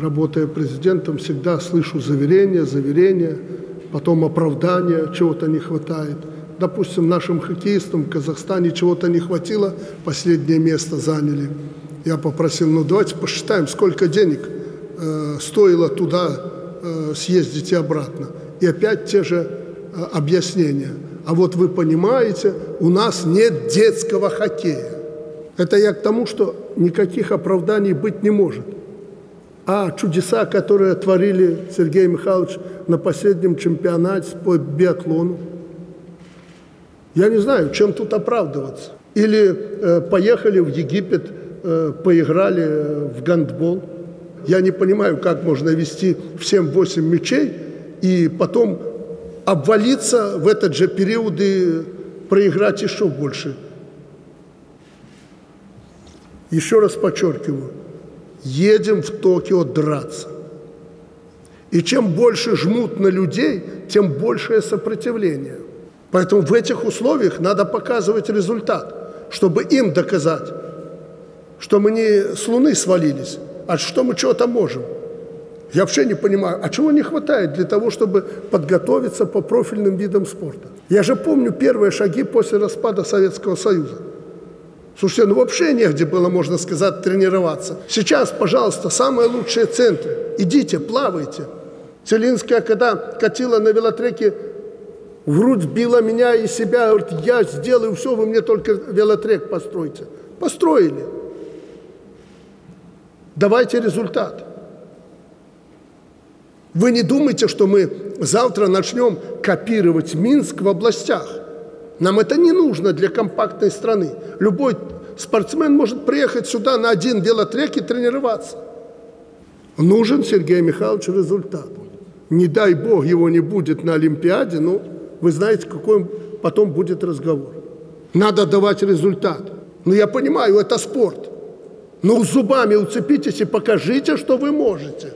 работая президентом, всегда слышу заверения, заверения, потом оправдания, чего-то не хватает. Допустим, нашим хоккеистам в Казахстане чего-то не хватило, последнее место заняли. Я попросил, ну давайте посчитаем, сколько денег э, стоило туда э, съездить и обратно. И опять те же э, объяснения. А вот вы понимаете, у нас нет детского хоккея. Это я к тому, что никаких оправданий быть не может. А чудеса, которые творили Сергей Михайлович на последнем чемпионате по биатлону, я не знаю, чем тут оправдываться. Или э, поехали в Египет, э, поиграли в гандбол. Я не понимаю, как можно вести в 7-8 мячей и потом обвалиться в этот же период и проиграть еще больше еще раз подчеркиваю, едем в Токио драться. И чем больше жмут на людей, тем большее сопротивление. Поэтому в этих условиях надо показывать результат, чтобы им доказать, что мы не с Луны свалились, а что мы что-то можем. Я вообще не понимаю, а чего не хватает для того, чтобы подготовиться по профильным видам спорта? Я же помню первые шаги после распада Советского Союза. Слушайте, ну вообще негде было, можно сказать, тренироваться. Сейчас, пожалуйста, самые лучшие центры. Идите, плавайте. Целинская, когда катила на велотреке, в грудь била меня и себя, говорит, я сделаю все, вы мне только велотрек постройте. Построили. Давайте результат. Вы не думайте, что мы завтра начнем копировать Минск в областях. Нам это не нужно для компактной страны. Любой спортсмен может приехать сюда на один велотрек и тренироваться. Нужен Сергей Михайлович результат. Не дай бог его не будет на Олимпиаде, ну, вы знаете, какой потом будет разговор. Надо давать результат. Ну, я понимаю, это спорт. Но зубами уцепитесь и покажите, что вы можете.